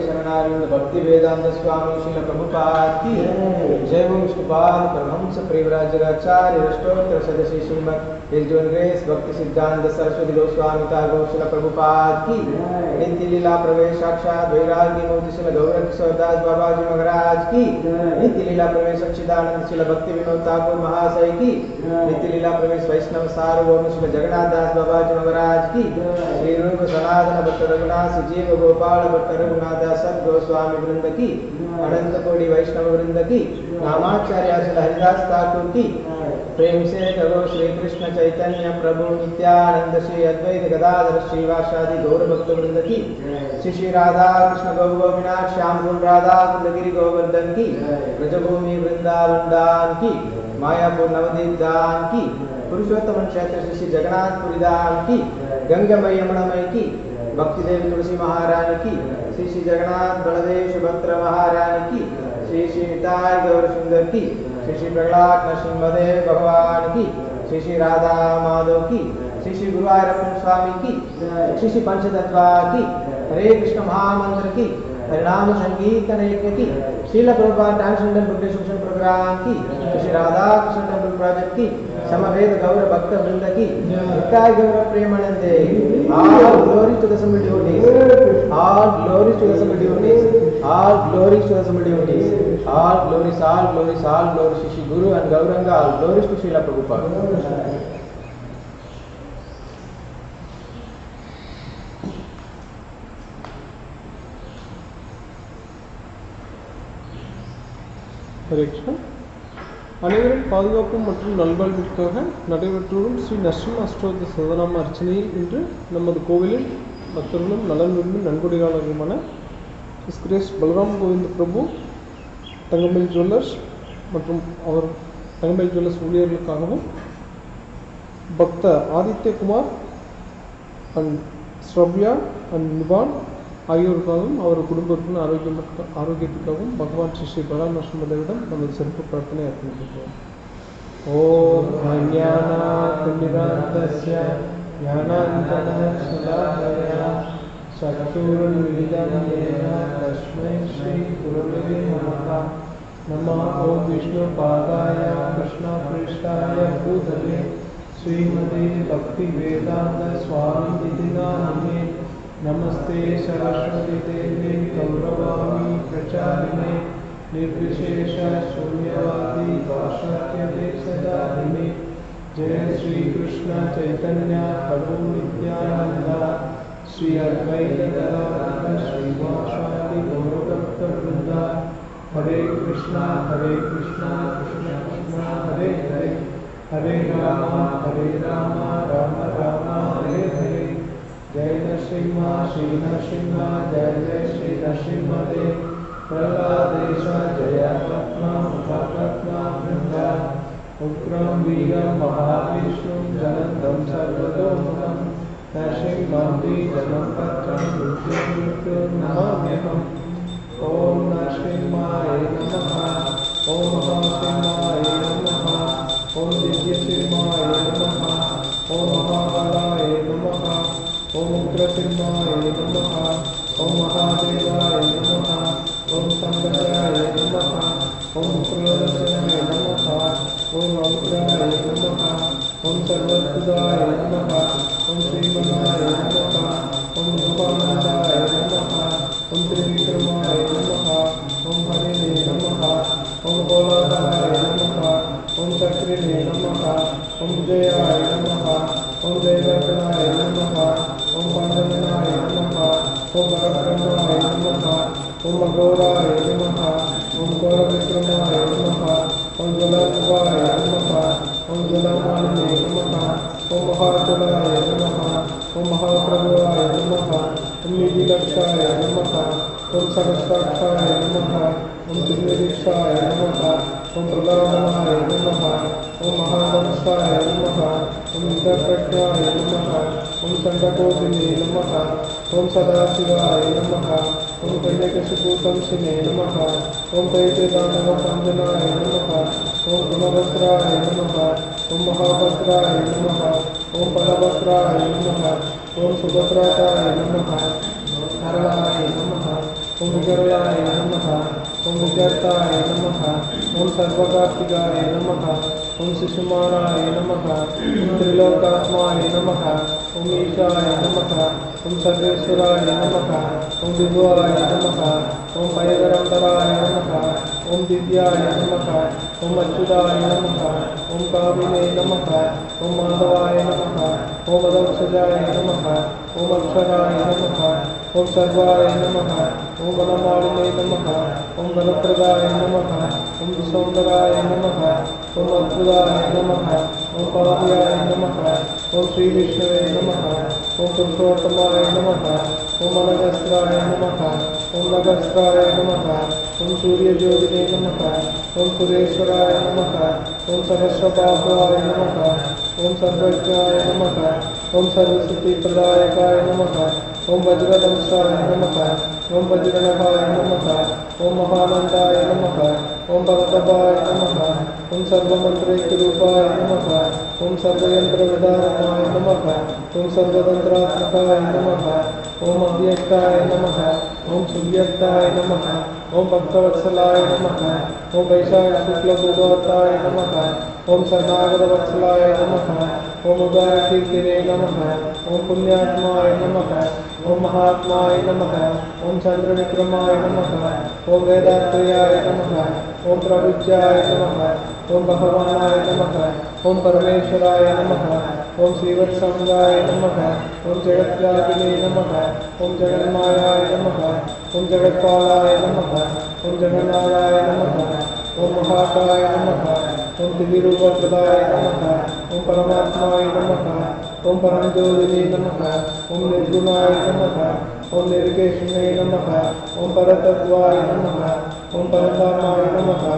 se सच्चिदानंद स्वामी श्रील प्रभुपाद की जय ओम विष्णुपाद परमहंस प्रेमराजराचार्य अष्टोत्तर सदस्य श्रीमद हिज ग्रेस भक्ति सिद्धांत सरस्वती गोस्वामी ठाकुर श्रील प्रभुपाद की नित्य लीला प्रवेश साक्षात वैराग्य मूर्ति गौरव किशोरदास बाबा जी महाराज की नित्य लीला प्रवेश सच्चिदानंद श्रील भक्ति विनोद ठाकुर महाशय की नित्य लीला प्रवेश वैष्णव सार्वभौम श्री जगन्नाथ दास बाबा जी महाराज की श्री रूप सनातन भक्त रघुनाथ जीव गोपाल भक्त रघुनाथ दास सद गोस्वामी वृंद की अनंत कोटि वैष्णव वृंद की नामाचार्य श्री हरिदास ठाकुर की प्रेम से करो श्री कृष्ण चैतन्य प्रभु नित्यानंद श्री अद्वैत गदाधर श्रीवासादि गौर भक्त वृंद की श्री श्री राधा कृष्ण गौ गोविनाथ श्याम कुंड राधा कुंदगिरी गोवर्धन की ब्रजभूमि वृंदावन दान की मायापुर नवदीप दान की पुरुषोत्तम क्षेत्र श्री जगन्नाथपुरी दान की गंगमय यमुनामय की भक्ति देवी तुलसी महारानी की श्री श्री जगन्नाथ बलदेव सुभद्र महारानी की श्री श्री निताय गौर सुंदर की श्री श्री प्रहलाद नरसिंहदेव भगवान की श्री श्री राधा माधव की श्री श्री गुरुवायूरप्पन स्वामी की श्री श्री पंचतत्वा की हरे कृष्ण महामंत्र की हरिनाम संगीत की शील प्रभुपाद प्रोग्राम की श्री राधा कृष्ण टेंपल प्रोजेक्ट की సమవేద గౌర భక్త వృందకి నిత్యాయ గౌర ప్రేమ ఆల్ గ్లోరీ టు ద సమిడి ఆల్ గ్లోరీ టు ద సమిడి all glory to the సమిడి all glories all glories all glories Shri guru all glories to Srila அனைவரின் பாதுகாப்பு மற்றும் நல்வாழ்விற்காக நடைபெற்று வரும் ஸ்ரீ நரசிம்ம அஷ்டோத்த சதநாம அர்ச்சனையில் இன்று நமது கோவிலில் பக்தர்களும் நலன் விரும்பி நன்கொடையாளருமான கிரேஸ் பலராம் கோவிந்த் பிரபு தங்கமேல் ஜுவல்லர்ஸ் மற்றும் அவர் தங்கமேல் ஜுவல்லர்ஸ் ஊழியர்களுக்காகவும் பக்த ஆதித்யகுமார் அண்ட் ஸ்ரவ்யா அண்ட் நிபான் ஆகியோருக்காகவும் அவர் குடும்பத்தின் ஆரோக்கியம் ஆரோக்கியத்துக்காகவும் பகவான் ஸ்ரீ ஸ்ரீ பலராம் நரசிம்மதேவிடம் நமது சிறப்பு பிரார்த்தனை அர்ப்பணிக்கிறோம் ஓம் அஞ்ஞானாதிமிராந்தஸ்ய ஞானாந்தனசலாகயா சக்ஷுருன்மிலிதம் येन तस्मै श्रीगुरवे नमः नमः ॐ विष्णुपादाय कृष्णपृष्ठाय भूतले श्रीमते भक्तिवेदान्तस्वामिनिधि नामिने नमस्ते सरस्वती देवे, गौरवाणी प्रचारिणे, निर्विशेष शून्यवादी भाषाख्यदेशदारिणे जय श्री कृष्ण चैतन्य प्रभु नित्यानंद श्री अद्वैत गदाधर श्रीवासादि गौरभक्त वृंद हरे कृष्णा हरे कृष्णा, कृष्ण कृष्णा, हरे हरे। हरे राम हरे राम राम राम। नरसिंह श्री नरसिंह जय जय श्री नरसिंहदेव प्रहलादेश जय पद्मा पद्मा वृंदा उग्रं वीरं महाविष्णुं जलन्दं सर्वतोमुखं, नरसिंहं बीजनं पत्रं मृत्युं मृत्युर्नमाम्यहम् नरसिंहाय ॐ नमः ॐ महादेवाय नमः ॐ शङ्कराय नमः ॐ प्रलोचनाय नमः ॐ अग्राय नमः ॐ सर्वद्भुताय नमः ॐ श्रीमनाय नमः ॐ रूपानन्दाय नमः ॐ त्रिविक्रमाय नमः ॐ हरिणे नमः ॐ कोलाहलाय नमः ॐ चक्रिणे नमः ॐ जयाय नमः ॐ जयवर्धनाय नमः ॐ पञ्चजनाय नमः ॐ परब्रह्माय नमः ॐ अघोराय नमः ॐ घोरविक्रमाय नमः ॐ जलात्वाय नमः ॐ जलामालिने नमः ॐ महाकुलाय नमः ॐ महाप्रभुवाय नमः ॐ निधिलक्षाय नमः ॐ सहस्राक्षाय नमः ॐ त्रिनिरीक्षाय नमः ॐ प्रदानाय नमः ॐ महावंशाय नमः ॐ विदप्रज्ञाय नमः ॐ चण्डकोटिने नमः ॐ सदाशिवाय नमः ॐ कन्यकसुभूतंसिने नमः ॐ दैत्यदानवसञ्जनाय नमः ॐ गुणवस्त्राय नमः ॐ महाभद्राय नमः ॐ फलभद्राय नमः ॐ सुभद्राय नमः हरणाय नमः ओम विकरलाय नमः ओम विद्यार्थाय नमः ओम सर्वकार्तिकाय नमः ओम शिशुमाराय नमः ओम त्रिलोकात्माय नमः ओम ईशाय नमः ओम सर्वेश्वराय नमः ओम विभुवाय नमः ओम पयगरंतराय नमः ओम दिव्याय नमः ओम अच्युताय नमः ओम कामिने नमः ओम माधवाय नमः ओम अदक्षजाय नमः ओम अक्षराय नमः ओम सर्वाय नमः ओम वनमालिने नमः ओम वरप्रदाय नमः ओम विसौन्दराय नमः ओम अद्भुताय नमः पाव्याय नमः ओम श्री विष्णवे नमः ओम पुरुषोत्तमाय नमः ओम अनगस्त्राय नमः ओम नगस्त्राय नमः ओम सूर्यज्योतिने नमः ओम सुरेश्वराय नमः ओम सहस्रपापाय नमः ओम सर्वज्ञाय नमः ओम सर्वसिद्धिप्रदायकाय नमः ओम वज्रदंशाय नमः। ओम वज्रनभाय नमः ओम महानंदाय नमः। ओम भक्तभाय नमः ओम सर्वमंत्रैकरूपाय नमः। ओम सर्वयंत्रविधारणाय नमः ओम सर्वतंत्रात्मकाय नमः। ओम अव्यक्ताय नमः। ओम सुव्यक्ताय नमः। ओम भक्तवत्सलाय नमः ओम वैशाख शुक्लभुगवताय नमः ओम शरणागतवत्सलाय नमः ओम उदारकीर्तिने नमः ओम पुण्यात्माय नमः ओम महात्माय नमः ओम चंद्रविक्रमाय नमः ओम वेदात्रेयाय नमः ओम प्रभुज्याय नमः ओम भगवानाय नमः ओम परमेश्वराय नमः ओम श्रीवत्संगाय नमः ओम जगत्यागिने नमः ओम जगन्मायाय नमः ओम जगत्पालाय नमः ओम जगन्नाथाय नमः ओम महाकाय नमः ओम दिव्यरूपप्रदाय नमः ओम परमात्माय नमः ओम परमज्योतिने नमः ओम निर्गुणाय नमः ओम निर्विकेशने नमः ओम परतत्वाय नमः ओम परधामाय नमः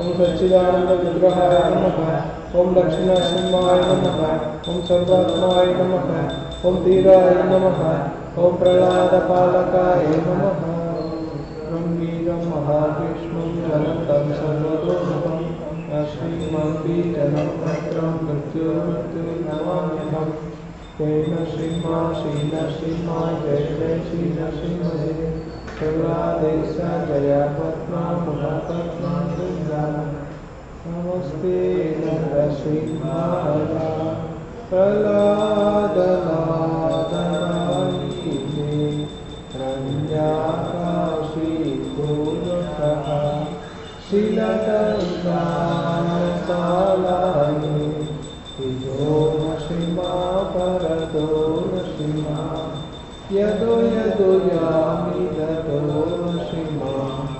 ओम सच्चिदानंद विग्रहाय नमः। ओम दक्षिणासिंहाय नमः। ओम सर्वात्माय नमः। ओम धीराय नमः। ओम प्रहलादपालकाय नमः। गम्भीरं महाविष्णुं जलन्तं सर्वतोमुखम् अश्रीमपीजनं भद्रं मृत्युर्मृत्युर्नमाम्यहम् तेन श्रीमा श्रीनरसिंहा जय जय श्रीनरसिंहदे प्रह्लादेश जया नमस्ते नरसिंहाय रसिं माया प्रलादारि रञ्जायपाला हि विदो न सीमा परदो न सीमा यदु यदुयापि दतो सीमा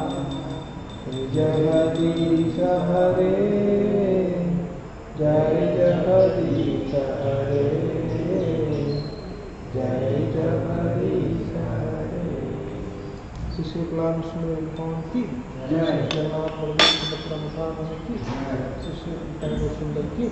जगदीश हरे जय जगदीश हरे जय जगदीश हरे शिशु कलाम सुंदर कौन की शिशु सुंदर की